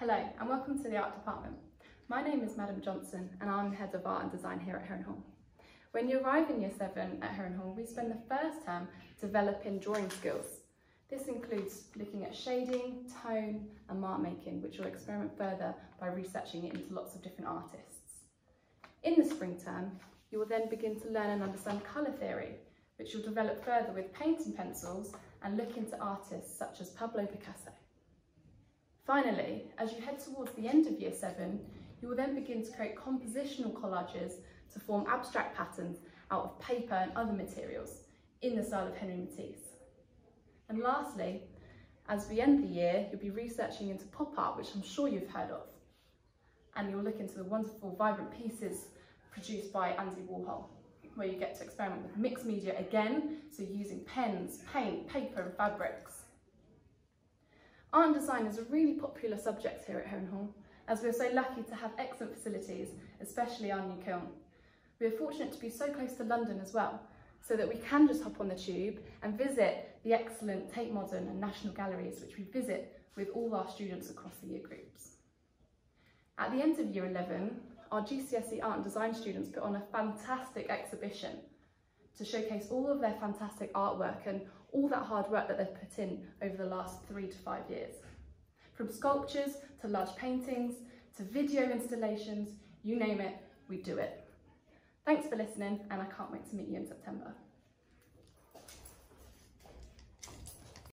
Hello and welcome to the Art Department. My name is Madam Johnson and I'm Head of Art and Design here at Heron Hall. When you arrive in Year 7 at Heron Hall, we spend the first term developing drawing skills. This includes looking at shading, tone and mark making, which we'll experiment further by researching it into lots of different artists. In the spring term, you will then begin to learn and understand colour theory, which you'll develop further with paint and pencils and look into artists such as Pablo Picasso. Finally, as you head towards the end of year seven, you will then begin to create compositional collages to form abstract patterns out of paper and other materials in the style of Henri Matisse. And lastly, as we end the year, you'll be researching into pop art, which I'm sure you've heard of. And you'll look into the wonderful, vibrant pieces produced by Andy Warhol, where you get to experiment with mixed media again, so using pens, paint, paper and fabrics. Art and design is a really popular subject here at Hall, as we're so lucky to have excellent facilities, especially our new kiln. We are fortunate to be so close to London as well, so that we can just hop on the tube and visit the excellent Tate Modern and National Galleries, which we visit with all our students across the year groups. At the end of year 11, our GCSE art and design students put on a fantastic exhibition to showcase all of their fantastic artwork and all that hard work that they've put in over the last three to five years. From sculptures to large paintings to video installations, you name it, we do it. Thanks for listening and I can't wait to meet you in September.